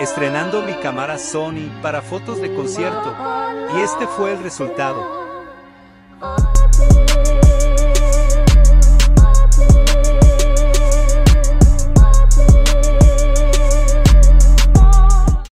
estrenando mi cámara Sony para fotos de concierto. Y este fue el resultado.